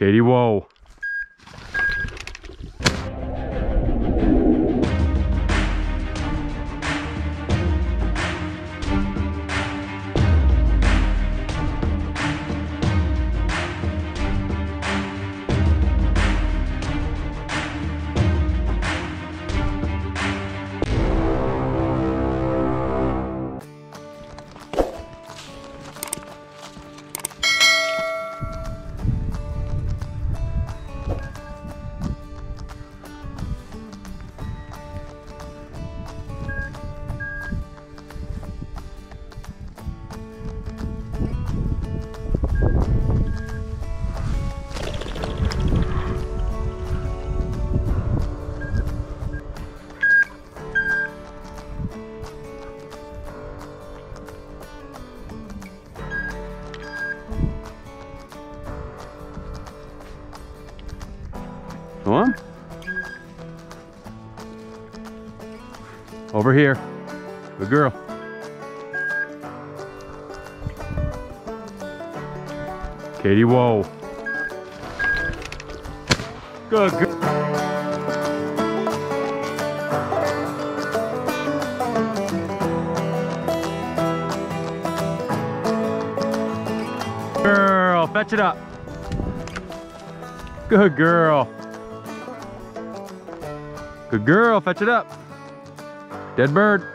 Cady, whoa. Over here. Good girl. Cady, whoa. Good girl. Girl, fetch it up. Good girl. Good girl, fetch it up. Dead bird.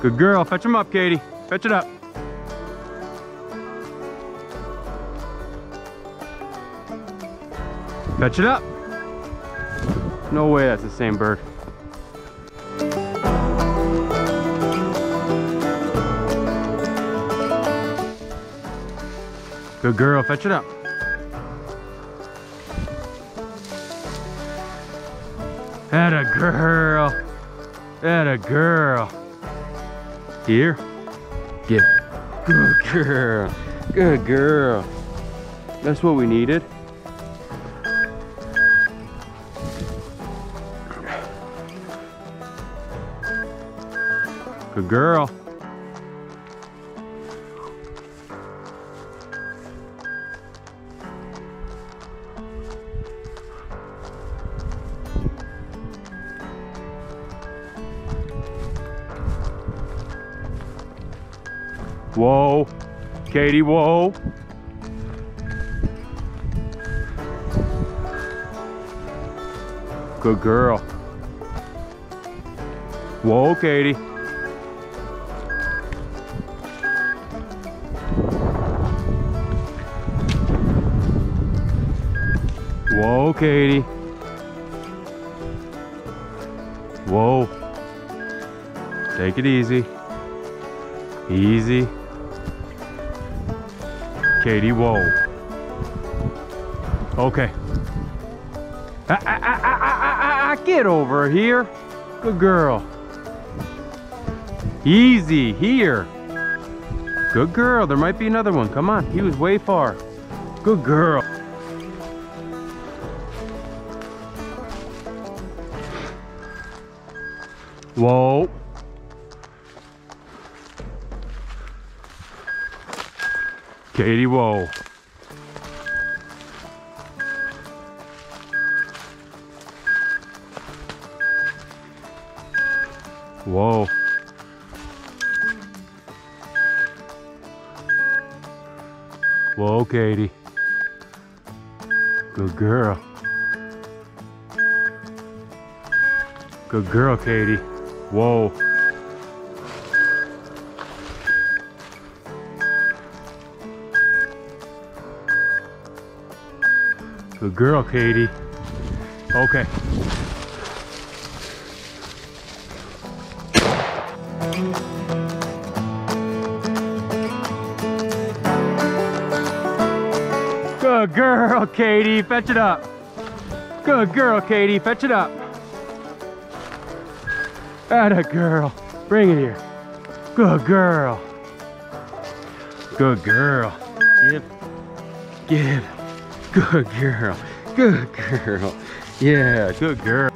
Good girl, fetch him up, Cady. Fetch it up. Fetch it up. No way that's the same bird. Good girl, fetch it up. That a girl. That a girl. Here. Get. Good girl. Good girl. That's what we needed. Good girl. Whoa. Cady, whoa. Good girl. Whoa, Cady. Whoa, Cady. Whoa. Take it easy. Easy. Cady, whoa. Okay. I, ah, ah, ah, ah, get over here. Good girl. Easy, here. Good girl. There might be another one. Come on. He was way far. Good girl. Whoa. Cady, whoa. Whoa. Whoa, Cady. Good girl. Good girl, Cady. Whoa. Good girl, Cady. Okay. Good girl, Cady. Fetch it up. Good girl, Cady. Fetch it up. Atta girl. Bring it here. Good girl. Good girl. Give. Give. Good girl. Good girl. Yeah, good girl.